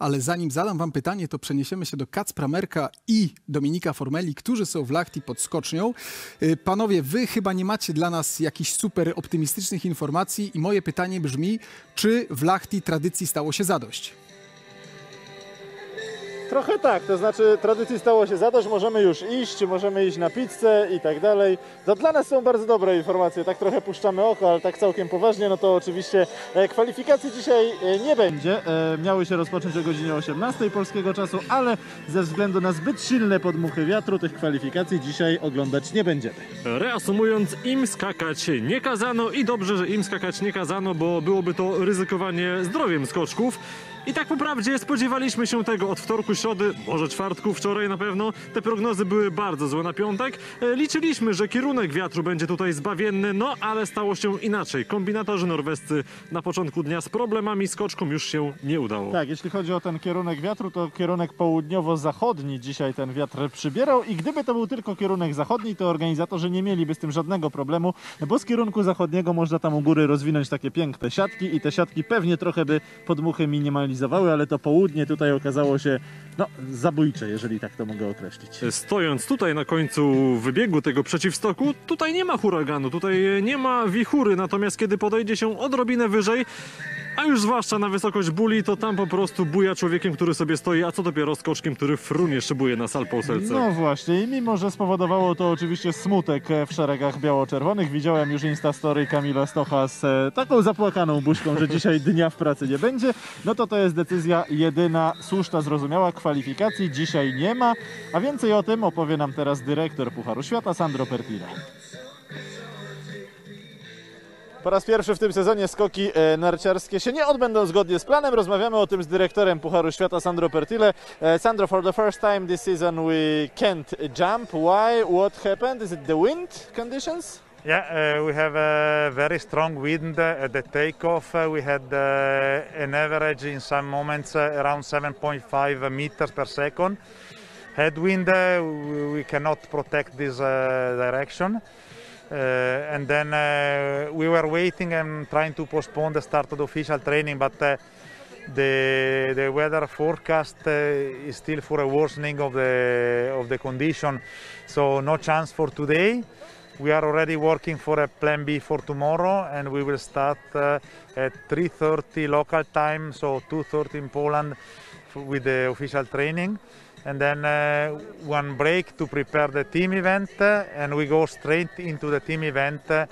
Ale zanim zadam wam pytanie, to przeniesiemy się do Kacpra Merka i Dominika Formeli, którzy są w Lachti pod skocznią. Y, Panowie, wy chyba nie macie dla nas jakichś super optymistycznych informacji i moje pytanie brzmi, czy w Lachti tradycji stało się zadość? Trochę tak, to znaczy tradycji stało się zadość, możemy już iść, możemy iść na pizzę i tak dalej. To dla nas są bardzo dobre informacje, tak trochę puszczamy oko, ale tak całkiem poważnie, no to oczywiście e, kwalifikacji dzisiaj e, nie będzie. E, miały się rozpocząć o godzinie 18 polskiego czasu, ale ze względu na zbyt silne podmuchy wiatru tych kwalifikacji dzisiaj oglądać nie będziemy. Reasumując, im skakać nie kazano i dobrze, że im skakać nie kazano, bo byłoby to ryzykowanie zdrowiem skoczków. I tak po prawdzie spodziewaliśmy się tego od wtorku, środy, może czwartku, wczoraj na pewno. Te prognozy były bardzo złe na piątek. E, Liczyliśmy, że kierunek wiatru będzie tutaj zbawienny, no ale stało się inaczej. Kombinatorzy norwescy na początku dnia z problemami skoczkom już się nie udało. Tak, jeśli chodzi o ten kierunek wiatru, to kierunek południowo-zachodni dzisiaj ten wiatr przybierał i gdyby to był tylko kierunek zachodni, to organizatorzy nie mieliby z tym żadnego problemu, bo z kierunku zachodniego można tam u góry rozwinąć takie piękne siatki i te siatki pewnie trochę by podmuchy minimalizowały, ale to południe tutaj okazało się no, zabójcze, jeżeli tak to mogę określić. Stojąc tutaj na końcu wybiegu tego przeciwstoku, tutaj nie ma huraganu, tutaj nie ma wichury, natomiast kiedy podejdzie się odrobinę wyżej, a już zwłaszcza na wysokość buli, to tam po prostu buja człowiekiem, który sobie stoi, a co dopiero skoczkiem, który frunie szybuje na salpolselce. No właśnie, i mimo, że spowodowało to oczywiście smutek e, w szeregach biało-czerwonych, widziałem już Instastory Kamila Stocha z e, taką zapłakaną buźką, że dzisiaj dnia w pracy nie będzie, no to to jest decyzja jedyna, słuszna, zrozumiała, kwalifikacji dzisiaj nie ma, a więcej o tym opowie nam teraz dyrektor Pucharu Świata Sandro Pertile. Po raz pierwszy w tym sezonie skoki e, narciarskie się nie odbędą zgodnie z planem. Rozmawiamy o tym z dyrektorem Pucharu Świata Sandro Pertile. E, Sandro, for the first time this season we can't jump. Why? What happened? Is it the wind conditions? Yeah, uh, we have a very strong wind at the takeoff. Uh, we had uh, an average in some moments uh, around 7.5 meters per second. Headwind, uh, we- we cannot protect this uh, direction. Uh, and then uh, we were waiting and trying to postpone the start of the official training, but uh, the the weather forecast is still for a worsening of the of the condition, so no chance for today. We are already working for a plan B for tomorrow, and we will start uh, at 3:30 local time, so 2:30 in Poland, with the official training, and then uh, one break to prepare the team event, uh, and we go straight into the team event uh,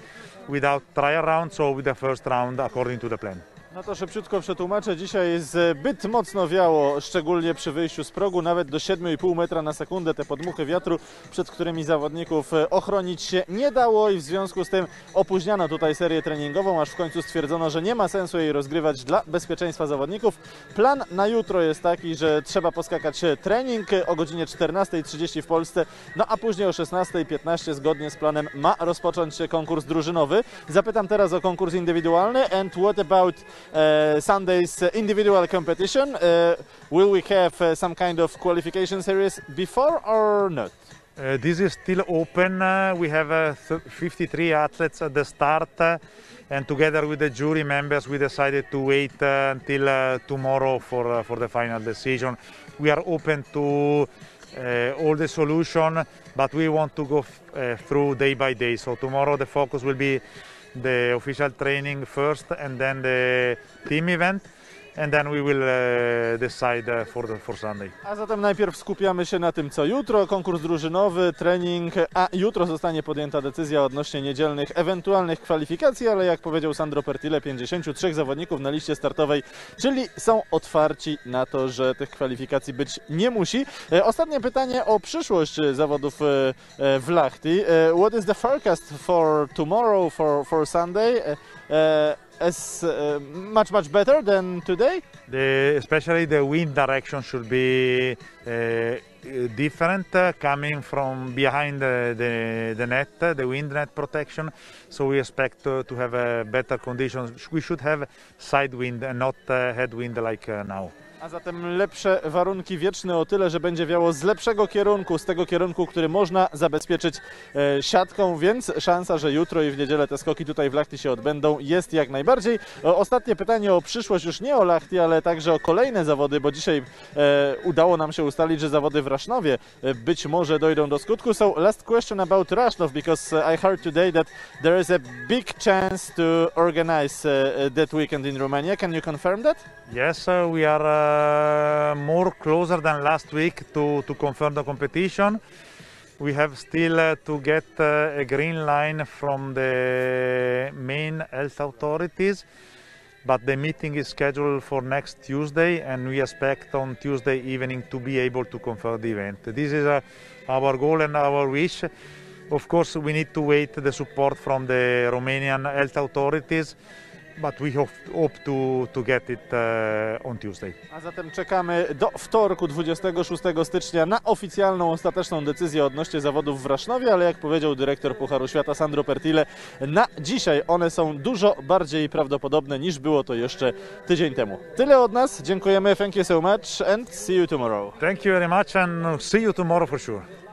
without trial round, so with the first round according to the plan. No to szybciutko przetłumaczę. Dzisiaj zbyt mocno wiało, szczególnie przy wyjściu z progu, nawet do 7,5 metra na sekundę. Te podmuchy wiatru, przed którymi zawodników e, ochronić się nie dało i w związku z tym opóźniano tutaj serię treningową, aż w końcu stwierdzono, że nie ma sensu jej rozgrywać dla bezpieczeństwa zawodników. Plan na jutro jest taki, że trzeba poskakać e, trening o godzinie 14.30 w Polsce, no a później o 16.15 zgodnie z planem ma rozpocząć się konkurs drużynowy. Zapytam teraz o konkurs indywidualny and what about Sunday's uh, individual competition? Uh, will we have uh, some kind of qualification series before or not? Uh, this is still open. Uh, we have uh, th- 53 athletes at the start, and together with the jury members, we decided to wait until tomorrow for for the final decision. We are open to all the solution, but we want to go through day by day. So tomorrow the focus will be the official training first, and then the team event, and then we will uh, decide uh, for the for Sunday. A zatem najpierw skupiamy się na tym, co jutro, konkurs drużynowy, trening, a jutro zostanie podjęta decyzja odnośnie niedzielnych ewentualnych kwalifikacji, ale jak powiedział Sandro Pertile, 53 zawodników na liście startowej, czyli są otwarci na to, że tych kwalifikacji być nie musi. E, Ostatnie pytanie o przyszłość zawodów e, e, w Lahti. E, What is the forecast for tomorrow, for, for Sunday? E, As uh, much, much better than today? The, especially the wind direction should be uh, different uh, coming from behind the, the, the net, uh, the wind net protection. So we expect uh, to have uh, better conditions. We should have side wind and not uh, headwind like uh, now. A zatem lepsze warunki wieczne o tyle, że będzie wiało z lepszego kierunku, z tego kierunku, który można zabezpieczyć e, siatką, więc szansa, że jutro i w niedzielę te skoki tutaj w Lachti się odbędą jest jak najbardziej. Ostatnie pytanie o przyszłość, już nie o Lachti, ale także o kolejne zawody, bo dzisiaj e, udało nam się ustalić, że zawody w Rasznowie e, być może dojdą do skutku. So last question about Rashnov, because I heard today that there is a big chance to organize that weekend in Romania. Can you confirm that? Yes, uh, we are uh, more closer than last week to, to confirm the competition. We have still uh, to get uh, a green line from the main health authorities, but the meeting is scheduled for next Tuesday, and we expect on Tuesday evening to be able to confirm the event. This is uh, our goal and our wish. Of course, we need to wait the support from the Romanian health authorities, but we hope, hope to, to get it uh, on Tuesday. A zatem czekamy do wtorku 26 stycznia na oficjalną, ostateczną decyzję odnośnie zawodów w Rasznowie, ale jak powiedział dyrektor Pucharu Świata Sandro Pertile, na dzisiaj one są dużo bardziej prawdopodobne niż było to jeszcze tydzień temu. Tyle od nas, dziękujemy, thank you so much and see you tomorrow. Thank you very much and see you tomorrow for sure.